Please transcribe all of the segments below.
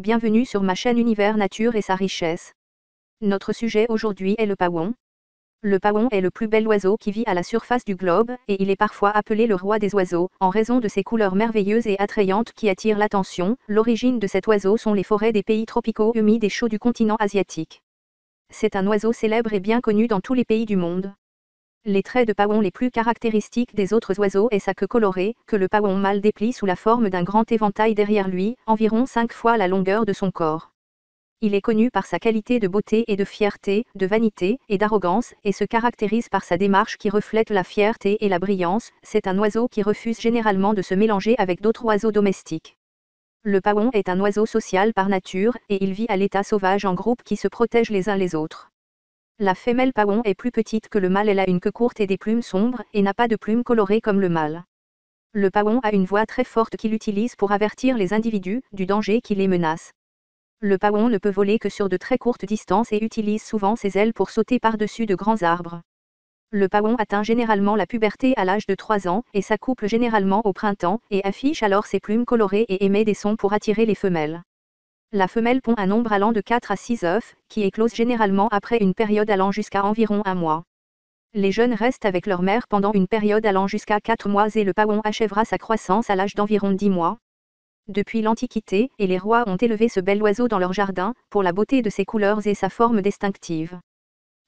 bienvenue sur ma chaîne Univers Nature et sa richesse. Notre sujet aujourd'hui est le pawon. Le pawon est le plus bel oiseau qui vit à la surface du globe, et il est parfois appelé le roi des oiseaux, en raison de ses couleurs merveilleuses et attrayantes qui attirent l'attention. L'origine de cet oiseau sont les forêts des pays tropicaux humides et chauds du continent asiatique. C'est un oiseau célèbre et bien connu dans tous les pays du monde. Les traits de pawon les plus caractéristiques des autres oiseaux est sa queue colorée, que le pawon mâle déplie sous la forme d'un grand éventail derrière lui, environ cinq fois la longueur de son corps. Il est connu par sa qualité de beauté et de fierté, de vanité et d'arrogance, et se caractérise par sa démarche qui reflète la fierté et la brillance. C'est un oiseau qui refuse généralement de se mélanger avec d'autres oiseaux domestiques. Le pawon est un oiseau social par nature, et il vit à l'état sauvage en groupe qui se protègent les uns les autres. La femelle pawon est plus petite que le mâle, elle a une queue courte et des plumes sombres, et n'a pas de plumes colorées comme le mâle. Le pawon a une voix très forte qu'il utilise pour avertir les individus du danger qui les menace. Le pawon ne peut voler que sur de très courtes distances et utilise souvent ses ailes pour sauter par-dessus de grands arbres. Le pawon atteint généralement la puberté à l'âge de 3 ans et s'accouple généralement au printemps et affiche alors ses plumes colorées et émet des sons pour attirer les femelles. La femelle pond un nombre allant de 4 à 6 œufs, qui éclosent généralement après une période allant jusqu'à environ un mois. Les jeunes restent avec leur mère pendant une période allant jusqu'à 4 mois et le pawon achèvera sa croissance à l'âge d'environ 10 mois. Depuis l'Antiquité, et les rois ont élevé ce bel oiseau dans leur jardin, pour la beauté de ses couleurs et sa forme distinctive.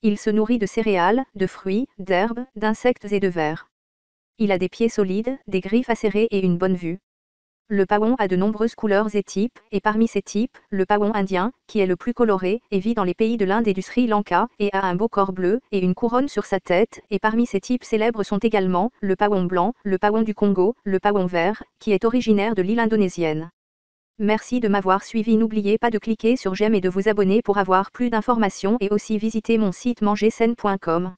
Il se nourrit de céréales, de fruits, d'herbes, d'insectes et de vers. Il a des pieds solides, des griffes acérées et une bonne vue. Le pawon a de nombreuses couleurs et types, et parmi ces types, le pawon indien, qui est le plus coloré, et vit dans les pays de l'Inde et du Sri Lanka, et a un beau corps bleu, et une couronne sur sa tête, et parmi ces types célèbres sont également, le pawon blanc, le pawon du Congo, le pawon vert, qui est originaire de l'île indonésienne. Merci de m'avoir suivi, n'oubliez pas de cliquer sur j'aime et de vous abonner pour avoir plus d'informations et aussi visiter mon site mangerscène.com.